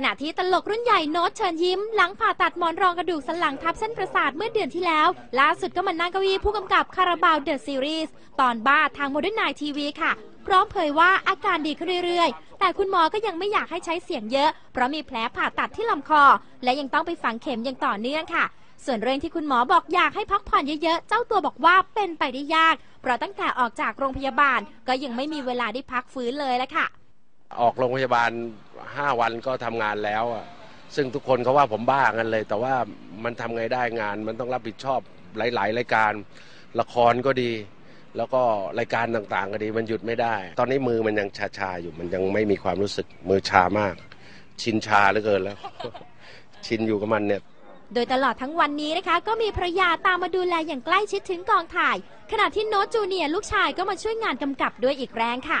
ขณะที่ตลกรุ่นใหญ่โน้ตเชิญยิ้ม หลังผ่าตัดหมอนรองกระดูกสันหลังทับเส้นประสาทเมื่อเดือนที่แล้ว ล่าสุดก็มานั่งเก้าอี้ผู้กำกับคาราบาว The Series ตอนบ้าทางโมเดิร์นไนน์ทีวีค่ะ พร้อมเผยว่าอาการดีขึ้นเรื่อยๆ แต่คุณหมอก็ยังไม่อยากให้ใช้เสียงเยอะ เพราะมีแผลผ่าตัดที่ลำคอ และยังต้องไปฝังเข็มอย่างต่อเนื่องค่ะส่วนเรื่องที่คุณหมอบอกอยากให้พักผ่อนเยอะๆ เจ้าตัวบอกว่าเป็นไปได้ยาก เพราะตั้งแต่ออกจากโรงพยาบาลก็ยังไม่มีเวลาได้พักฟื้นเลยละค่ะ ออกโรงพยาบาล 5วันก็ทำงานแล้วอะซึ่งทุกคนเขาว่าผมบ้ากันเลย แต่ว่ามันทำไงได้งาน มันต้องรับผิดชอบหลาย ๆ รายการละครก็ดี แล้วก็รายการต่างๆ ก็ดีมันหยุดไม่ได้ ตอนนี้มือมันยังชาๆอยู่มันยังไม่มีความรู้สึกมือชามาก ชินชาเหลือเกินแล้ว ชินอยู่กับมันเนี่ยโดยตลอดทั้งวันนี้นะคะ ก็มีภรรยาตามมาดูแลอย่างใกล้ชิดถึงกองถ่าย ขณะที่โน้ตจูเนียลูกชายก็มาช่วยงานกำกับด้วยอีกแรงค่ะ